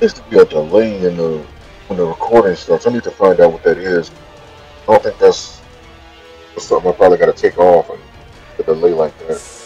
seems to be a delay in the when the recording starts. I need to find out what that is. I don't think that's, that's something I probably got to take off and a delay like that.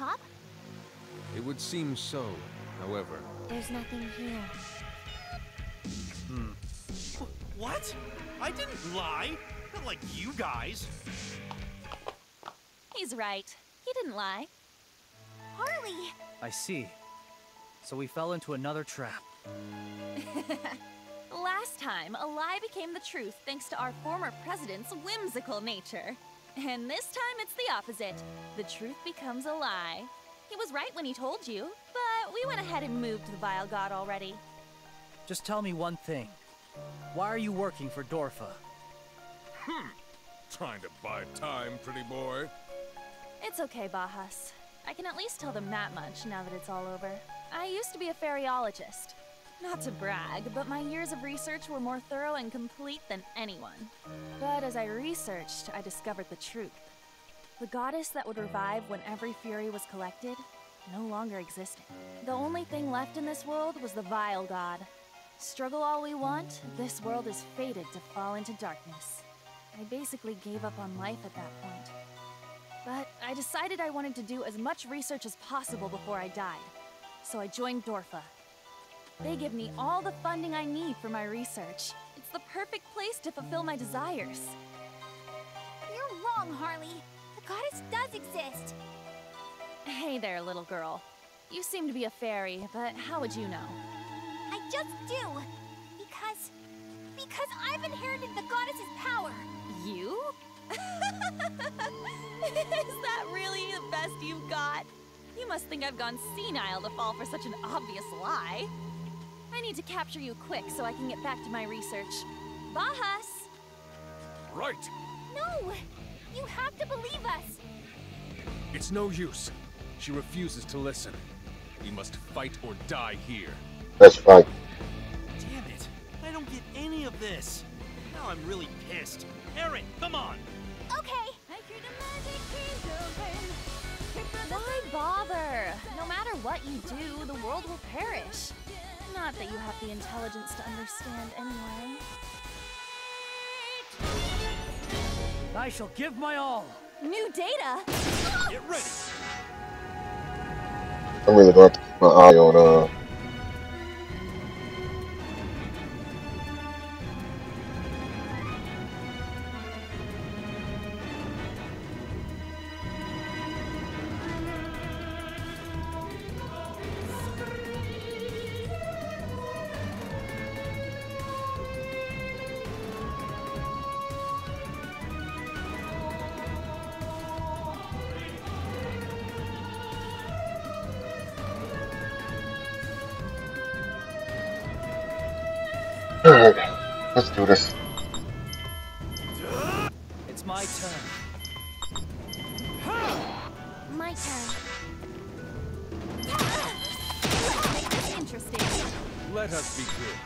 Top? It would seem so, however. There's nothing here. Hmm. Wh- What? I didn't lie. Not like you guys. He's right. He didn't lie. Harley! I see. So we fell into another trap. Last time, a lie became the truth thanks to our former president's whimsical nature. And this time it's the opposite. The truth becomes a lie. He was right when he told you, but we went ahead and moved the Vile God already. Just tell me one thing. Why are you working for Dolfa? Hmm. Trying to buy time, pretty boy. It's okay, Bahus. I can at least tell them that much now that it's all over. I used to be a fairyologist. Not to brag, but my years of research were more thorough and complete than anyone. But as I researched, I discovered the truth. The goddess that would revive when every fury was collected no longer existed. The only thing left in this world was the vile god. Struggle all we want, this world is fated to fall into darkness. I basically gave up on life at that point. But I decided I wanted to do as much research as possible before I died. So I joined Dolfa. They give me all the funding I need for my research. It's the perfect place to fulfill my desires. You're wrong, Harley. The goddess does exist. Hey there, little girl. You seem to be a fairy, but how would you know? I just do. Because. Because I've inherited the goddess's power. You? Is that really the best you've got? You must think I've gone senile to fall for such an obvious lie. I need to capture you quick so I can get back to my research. Bahus! Right! No! You have to believe us. It's no use. She refuses to listen. We must fight or die here. That's fine. Damn it. I don't get any of this. Now I'm really pissed. Eryn, come on. Okay. Why bother? No matter what you do, the world will perish. Not that you have the intelligence to understand anyway. I shall give my all. New data? Get ready. I'm really going to have to keep my eye on uh let's do this. It's my turn. My turn. Make this interesting. Let us begin.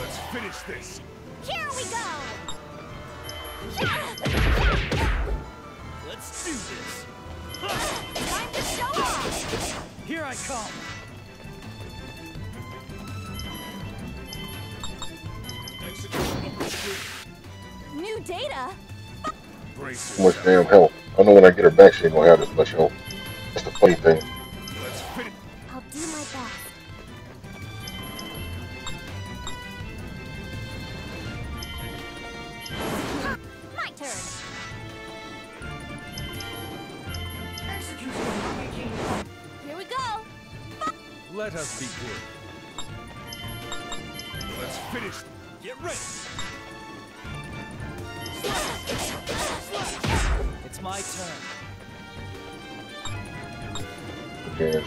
Let's finish this. Here we go. Let's do this. Time to show off. Here I come. New data? Too much damn help. I know when I get her back, she ain't gonna have this much help. That's the funny thing. Again.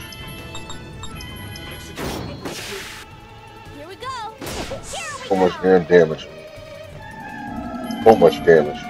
Execution of retreat. Here we go. Here we So much damn damage. So much damage.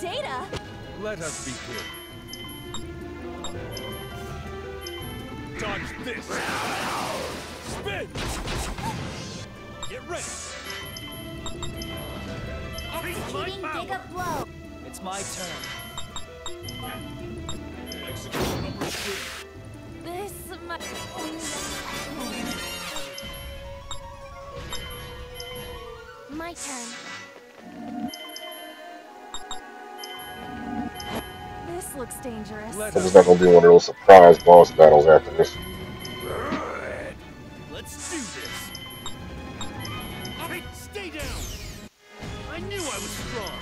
Data? Let us begin. Dodge this. Spin. Get ready. Executing power. Giga Blow. It's my turn. Execution of retreat. This might... My turn. Dangerous. Let This is not gonna be one of those surprise boss battles after this. Let's do this. Hey, stay down. I knew I was strong.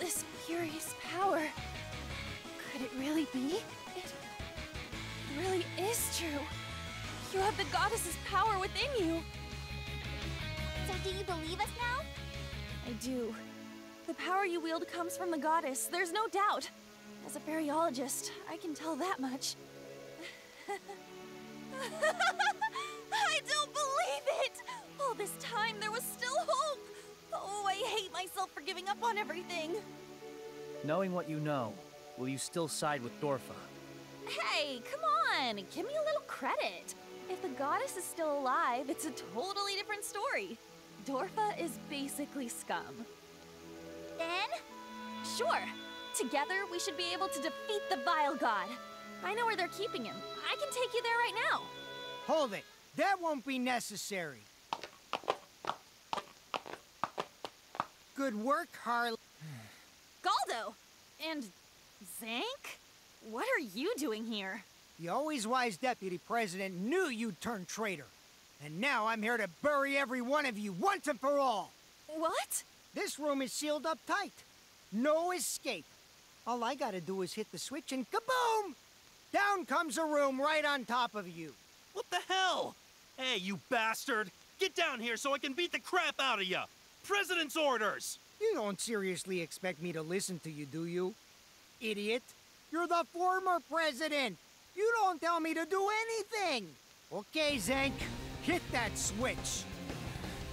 This furious power. Could it really be? It really is true. You have the goddess's power within you. So do you believe us now? I do. The power you wield comes from the goddess, there's no doubt. As a fairyologist, I can tell that much. I don't believe it! All this time, there was still hope! Oh, I hate myself for giving up on everything. Knowing what you know, will you still side with Dolfa? Hey, come on! Give me a little credit. If the goddess is still alive, it's a totally different story. Dolfa is basically scum. Then? Sure. Together, we should be able to defeat the vile god. I know where they're keeping him. I can take you there right now. Hold it. That won't be necessary. Good work, Harley. Galdo! And Zank? What are you doing here? The always wise deputy president knew you'd turn traitor. And now I'm here to bury every one of you once and for all. What? This room is sealed up tight. No escape. All I gotta do is hit the switch and kaboom! Down comes a room right on top of you. What the hell? Hey, you bastard! Get down here so I can beat the crap out of you! President's orders! You don't seriously expect me to listen to you, do you? Idiot. You're the former president. You don't tell me to do anything. Okay, Zank. Hit that switch.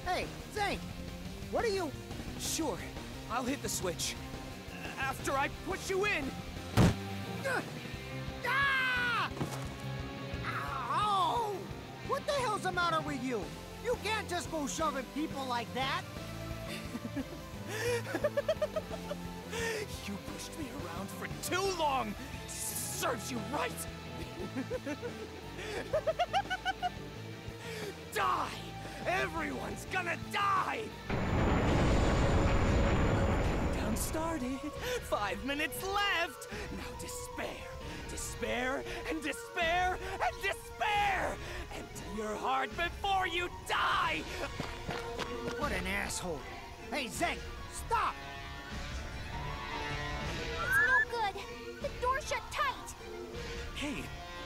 Hey, Zank. What are you... Sure, I'll hit the switch. After I push you in! Ah! Ow! What the hell's the matter with you? You can't just go shoving people like that. You pushed me around for too long! Serves you right! die! Everyone's gonna die! Countdown started. Five minutes left. Now despair, despair, and despair, and despair! Empty your heart before you die! What an asshole. Hey, Zank, stop! It's no good. The door shut tight. Hey,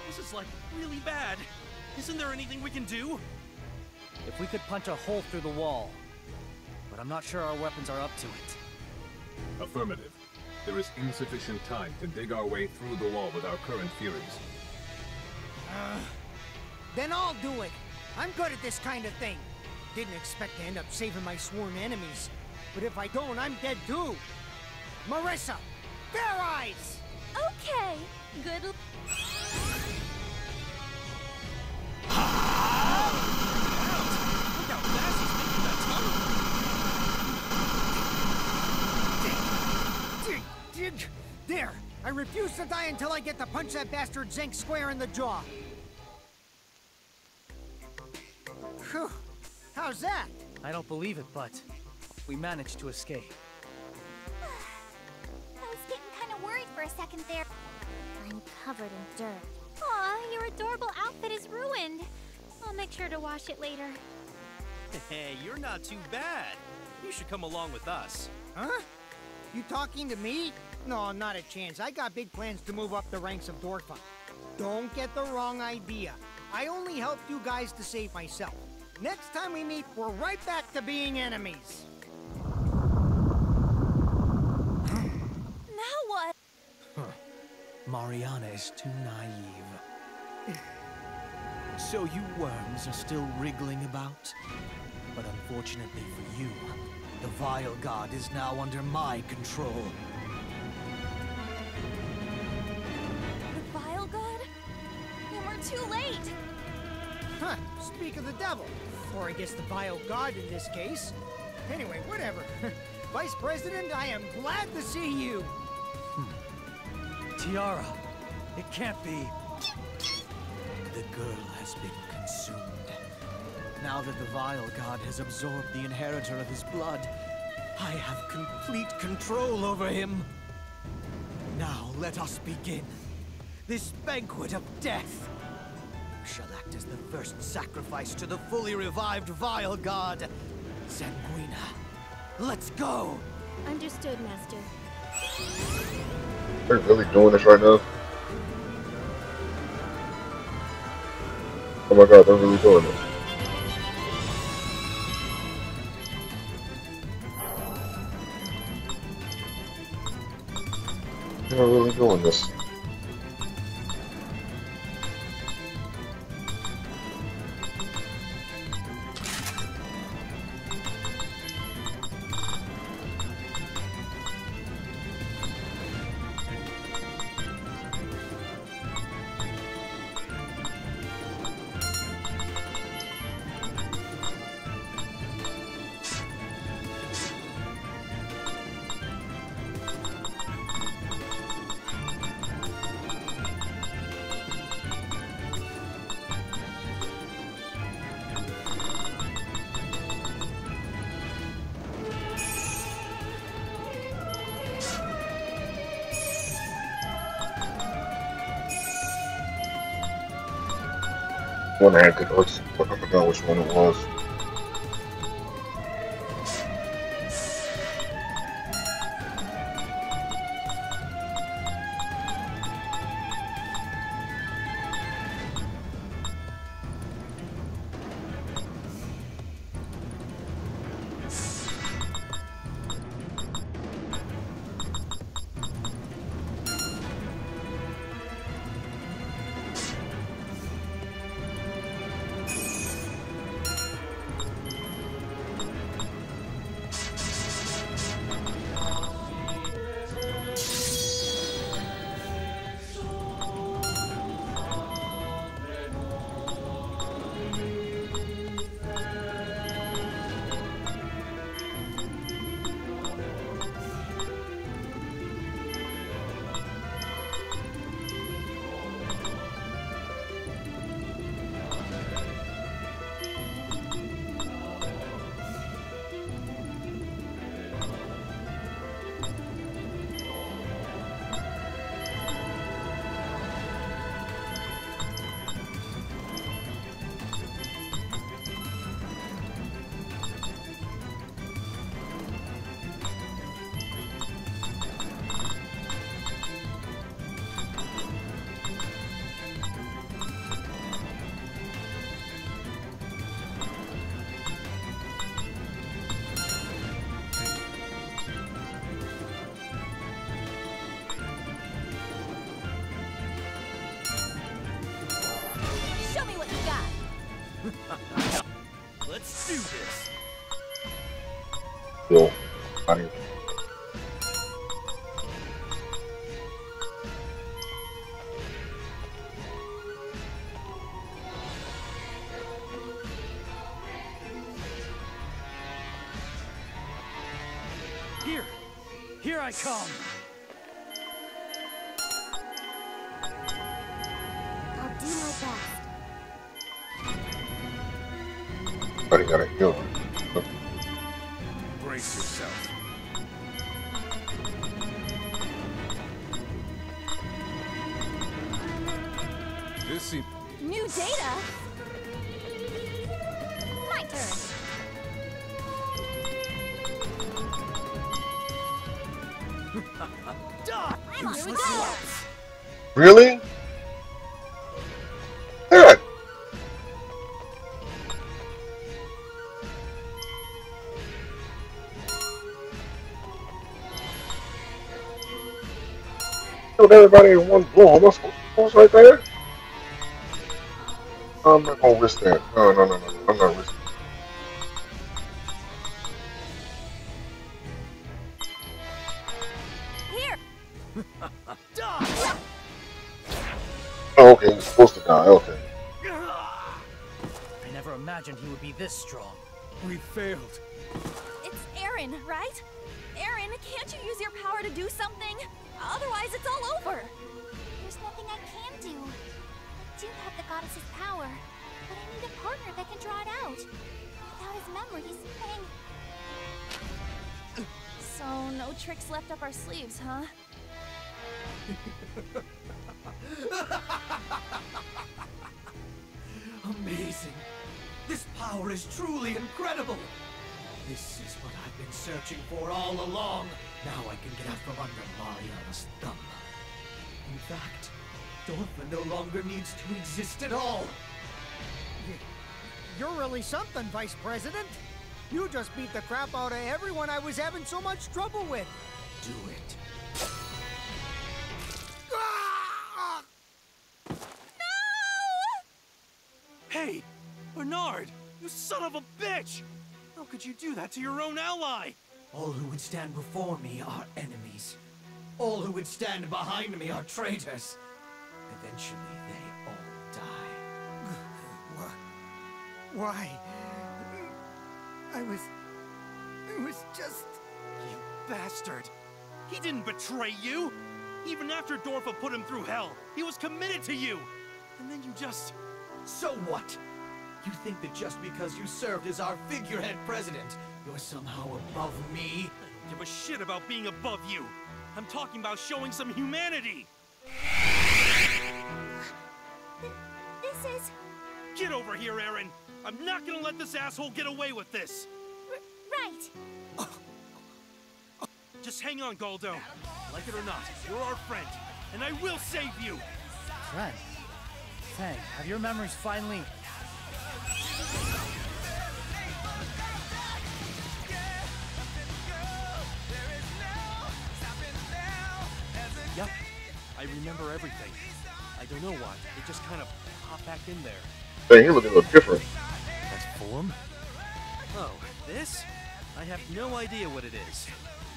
this is like really bad. Isn't there anything we can do? If we could punch a hole through the wall. But I'm not sure our weapons are up to it. Affirmative. There is insufficient time to dig our way through the wall with our current furies. Uh, Then I'll do it. I'm good at this kind of thing. Didn't expect to end up saving my sworn enemies. But if I don't, I'm dead too. Marissa! Fairize! Okay. Good. I refuse to die until I get to punch that bastard Zank square in the jaw. Phew. How's that? I don't believe it, but we managed to escape. I was getting kind of worried for a second there. I'm covered in dirt. Aw, your adorable outfit is ruined. I'll make sure to wash it later. Hey, you're not too bad. You should come along with us. Huh? You talking to me? No, not a chance. I got big plans to move up the ranks of Dolfa. Don't get the wrong idea. I only helped you guys to save myself. Next time we meet, we're right back to being enemies. Now what? Mariana is too naive. So you worms are still wriggling about? But unfortunately for you, the Vile God is now under my control. The Vile God? Then we're too late! Huh, speak of the devil. Or I guess the vile god in this case. Anyway, whatever. Vice President, I am glad to see you. Hmm. Tiara, it can't be. The girl has been consumed. Now that the Vile God has absorbed the inheritor of his blood, I have complete control over him. Now let us begin. This banquet of death. You shall act as the first sacrifice to the fully revived Vile God, Sanguina. Let's go! Understood, Master. They're really doing this right now. Oh my god, they're really doing this. They're really doing this. One had good hooks, but I forgot which one it was. I come. I'll do my best. somebody gotta heal him. Brace yourself. This seems New data? Really? Good. Killed everybody in one blow. Supposed to right there? I'm not gonna risk that. No, no, no, no. I'm not Oh, okay. He's supposed to die. Okay. I never imagined he would be this strong. we failed. It's Eryn, right? Eryn, can't you use your power to do something? Otherwise, it's all over. There's nothing I can do. I do have the goddess's power, but I need a partner that can draw it out. Without his memories, I... So, no tricks left up our sleeves, huh? Amazing. This power is truly incredible. This is what I've been searching for all along. Now I can get out from under Mariana's thumb. In fact, Dolfa no longer needs to exist at all. You're really something, Vice President. You just beat the crap out of everyone I was having so much trouble with. Do it. Bernard! You son of a bitch! How could you do that to your own ally? All who would stand before me are enemies. All who would stand behind me are traitors. Eventually, they all die. Why? I was. It was just. You bastard! He didn't betray you! Even after Dolfa put him through hell, he was committed to you! And then you just... So what? You think that just because you served as our figurehead president, you're somehow above me? I don't give a shit about being above you! I'm talking about showing some humanity! Th- this is... Get over here, Eryn! I'm not gonna let this asshole get away with this! R right. Just hang on, Galdo. Like it or not, you're our friend, and I will save you! Friend. Fang, have your memories finally... I remember everything. I don't know why, it just kind of popped back in there. Dang, he looking a little different. That's form? Oh, this? I have no idea what it is.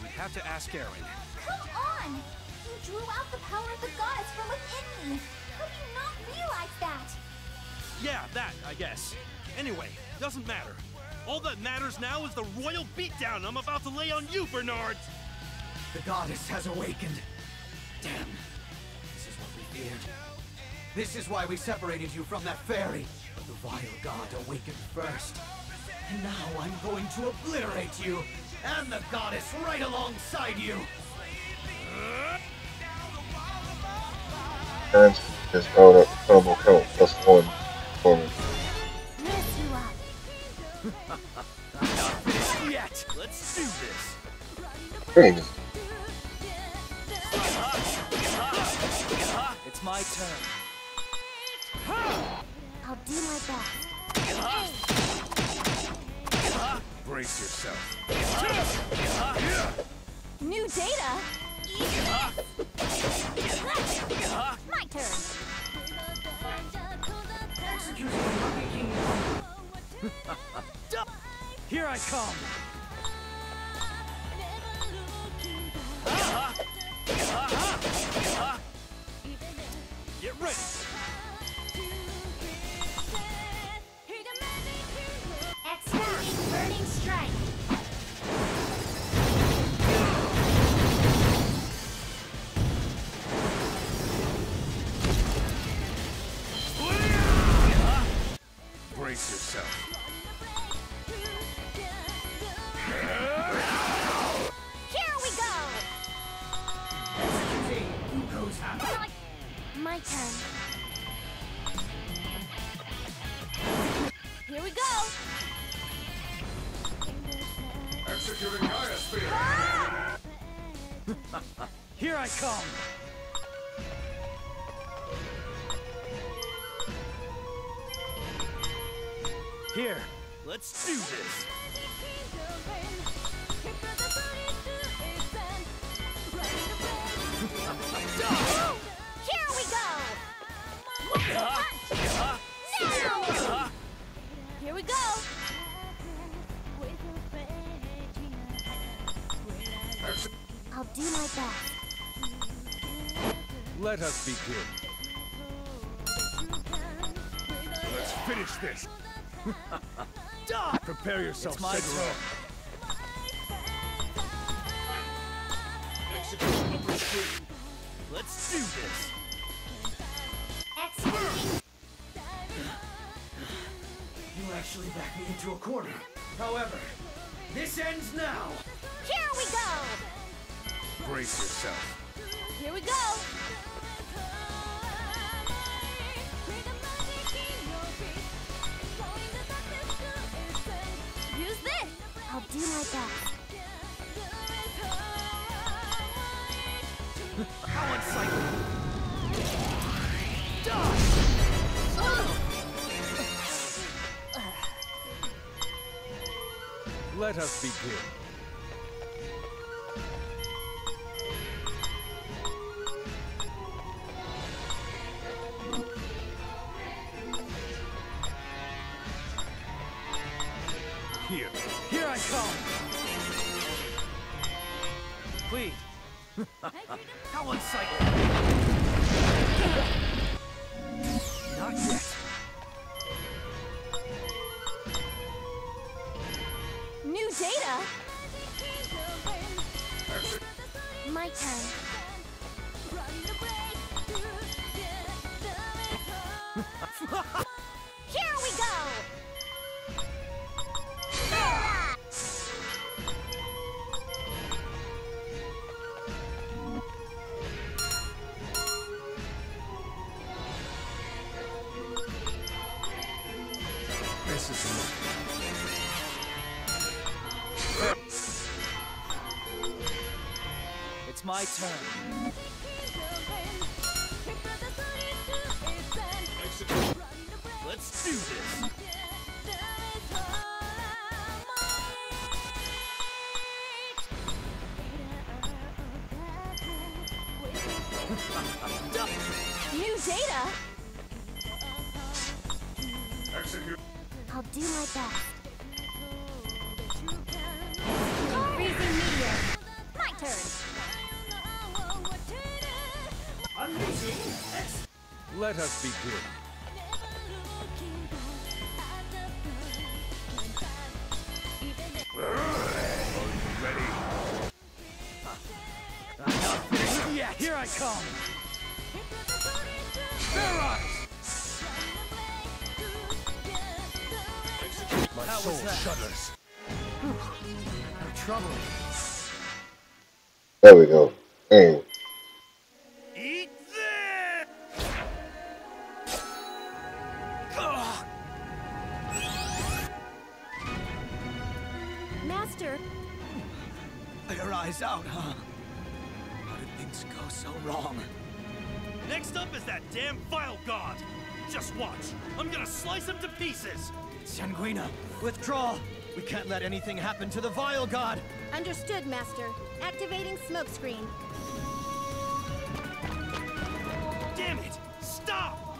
We'd have to ask Eryn. Come on! You drew out the power of the goddess from within me! How do you not realize that? Yeah, that, I guess. Anyway, doesn't matter. All that matters now is the royal beatdown I'm about to lay on you, Bernard! The goddess has awakened. Damn. This is what we feared. This is why we separated you from that fairy. But the vile god awakened first. And now I'm going to obliterate you. And the goddess right alongside you. And his called up combo count plus one for me. Mess you. Not finished yet! Let's do this! Dang, my turn. I'll do my best. Brace yourself. New data? My turn. Executing the Monkey King Here I come! Ah! I come! Let us begin. Let's finish this. Prepare yourself, It's my Sekiro. Execute upper. Let's do this! Executing. You actually backed me into a corner. However, this ends now. Here we go! Brace yourself. Here we go! Let us begin. My turn. Let us begin. Ready? Yeah, here I come! My How soul that? shudders. No trouble. There we go. Hey, Sanguina, withdraw! We can't let anything happen to the Vile God! Understood, Master. Activating smokescreen. Damn it! Stop!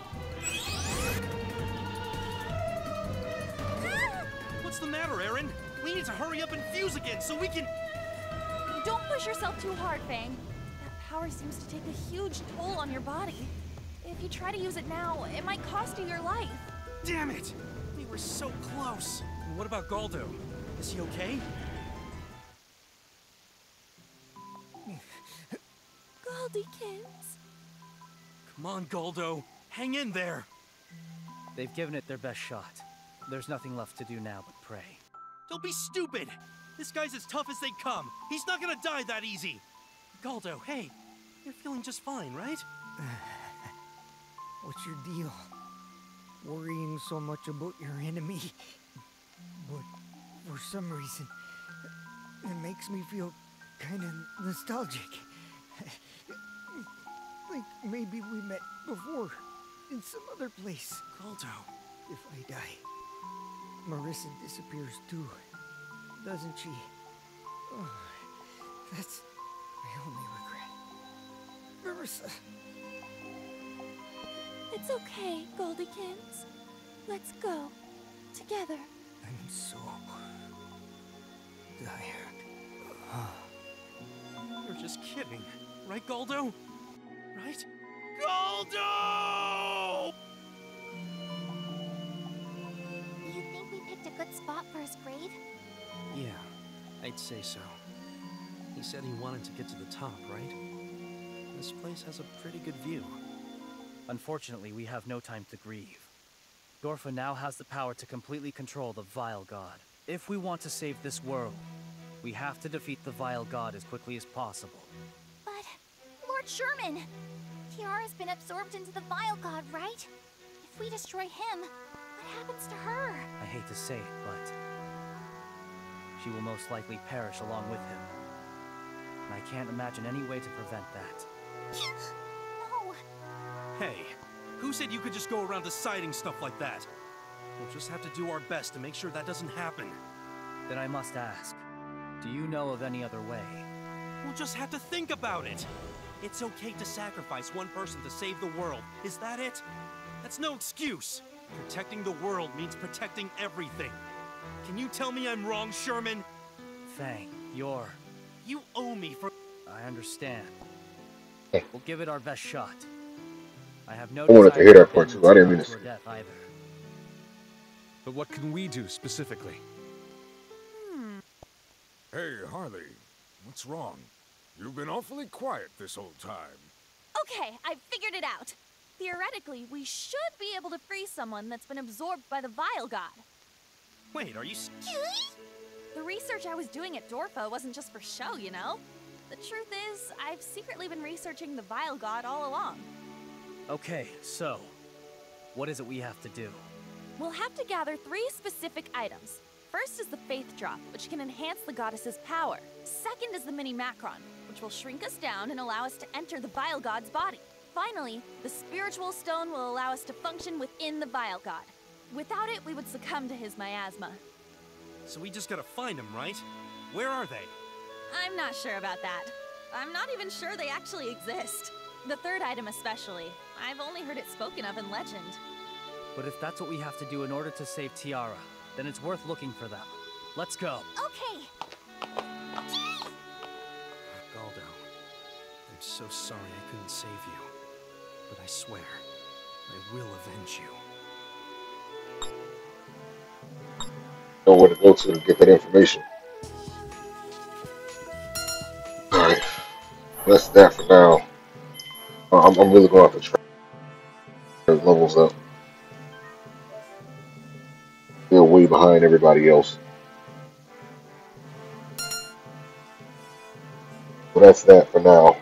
What's the matter, Eryn? We need to hurry up and fuse again so we can... Don't push yourself too hard, Fang. That power seems to take a huge toll on your body. If you try to use it now, it might cost you your life. Damn it! We were so close. And what about Galdo? Is he okay? Goldykins. Come on, Galdo. Hang in there. They've given it their best shot. There's nothing left to do now but pray. Don't be stupid. This guy's as tough as they come. He's not gonna die that easy. Galdo, hey, you're feeling just fine, right? What's your deal? Worrying so much about your enemy? But for some reason, it makes me feel kind of nostalgic. like maybe we met before in some other place. Galdo. If I die, Marissa disappears too, doesn't she? Oh, that's my only regret. Marissa. It's okay, Goldykins. Let's go. Together. I'm so tired. You're just kidding, right, Galdo? Right? Galdo! You think we picked a good spot for his grave? Yeah, I'd say so. He said he wanted to get to the top, right? This place has a pretty good view. Unfortunately, we have no time to grieve. Dolfa now has the power to completely control the Vile God. If we want to save this world, we have to defeat the Vile God as quickly as possible. But, Lord Shalman, Tiara's been absorbed into the Vile God, right? If we destroy him, what happens to her? I hate to say it, but she will most likely perish along with him. And I can't imagine any way to prevent that. no. Hey, who said you could just go around deciding stuff like that? We'll just have to do our best to make sure that doesn't happen. Then I must ask, do you know of any other way? We'll just have to think about it. It's okay to sacrifice one person to save the world. Is that it? That's no excuse. Protecting the world means protecting everything. Can you tell me I'm wrong, Shalman? Fang, you're... You owe me for... I understand. We'll give it our best shot. I have no I wanted to desire hear that to part too. I didn't mean to to skip. death either. But what can we do specifically? Hmm. Hey, Harley. What's wrong? You've been awfully quiet this whole time. Okay, I figured it out. Theoretically, we should be able to free someone that's been absorbed by the Vile God. Wait, are you... s- The research I was doing at Dolfa wasn't just for show, you know? The truth is, I've secretly been researching the Vile God all along. Okay, so, what is it we have to do? We'll have to gather three specific items. First is the Faith Drop, which can enhance the goddess's power. Second is the Mini Macron, which will shrink us down and allow us to enter the Vile God's body. Finally, the Spiritual Stone will allow us to function within the Vile God. Without it, we would succumb to his miasma. So we just gotta find them, right? Where are they? I'm not sure about that. I'm not even sure they actually exist. The third item especially. I've only heard it spoken of in legend. But if that's what we have to do in order to save Tiara, then it's worth looking for them. Let's go. Okay. Galdo, I'm so sorry I couldn't save you. But I swear, I will avenge you. Know where to go to to get that information. Alright. That's that for now. Uh, I'm, I'm really going to have to try those levels up. Still way behind everybody else. Well, that's that for now.